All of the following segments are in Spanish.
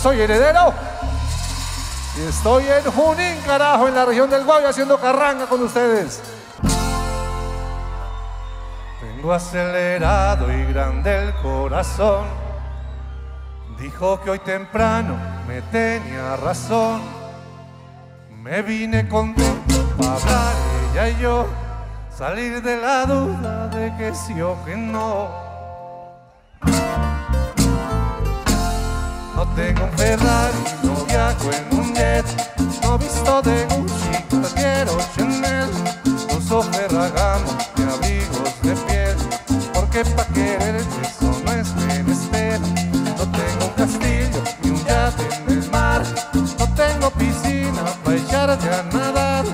Soy heredero. Y estoy en Junín, carajo, en la región del Guavio, haciendo carranga con ustedes. Tengo acelerado y grande el corazón. Dijo que hoy temprano me tenía razón. Me vine contento para hablar ella y yo, salir de la duda de que sí o que no. Ferrari, no viajo en un jet, no visto de Gucci, prefiero Chanel, uso Ferragamo y abrigos de piel, porque pa' quererte eso no es menester. No tengo un castillo ni un yate en el mar, no tengo piscina para echarte a nadar,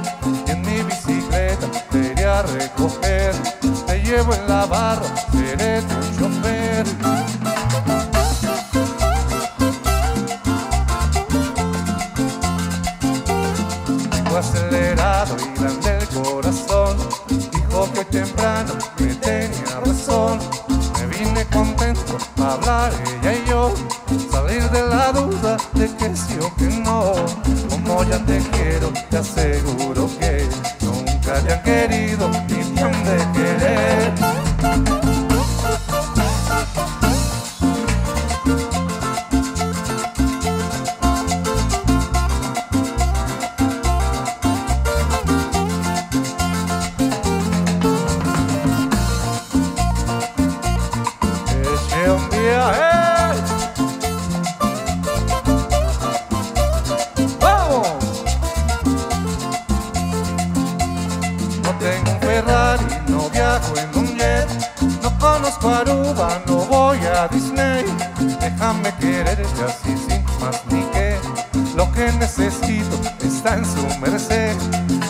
y en mi bicicleta te iré a recoger, te llevo en la barra, seré tu chofer. Acelerado y grande el corazón. Dijo que temprano me tenía razón. Me vine contento a hablar ella y yo. Salir de la duda de que sí o que no. Como ya te quiero, te aseguro Ferrari, no viajo en un jet, no conozco Aruba, no voy a Disney. Déjame quererte así sin más ni qué. Lo que necesito está en su merced.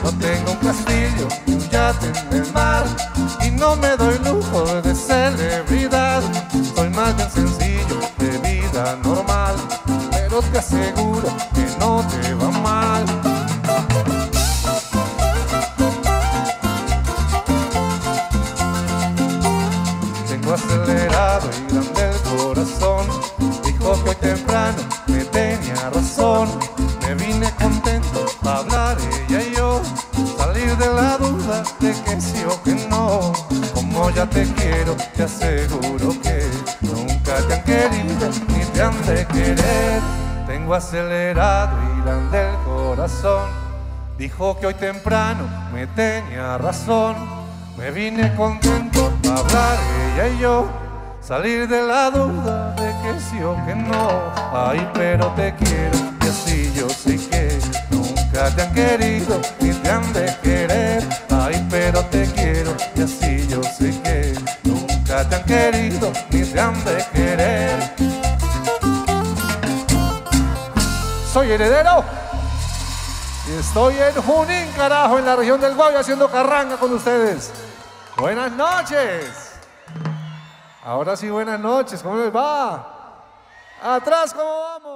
No tengo un castillo, un yate en el mar y no me doy lujo de celebridad. Soy más bien sencillo, de vida normal, pero te aseguro Tengo acelerado y grande el corazón. Dijo que hoy temprano me tenía razón. Me vine contento para hablar ella y yo. Salir de la duda de que sí o que no. Como ya te quiero, te aseguro que nunca te han querido ni te han de querer. Tengo acelerado y grande el corazón. Dijo que hoy temprano me tenía razón. Me vine contento a hablar y yo, salir de la duda de que sí o que no. Ay, pero te quiero y así yo sé que nunca te han querido ni te han de querer. Ay, pero te quiero y así yo sé que nunca te han querido ni te han de querer. Soy heredero. Y estoy en Junín, carajo, en la región del Guavio, haciendo carranga con ustedes. Buenas noches. Ahora sí, buenas noches. ¿Cómo les va? Atrás, ¿cómo vamos?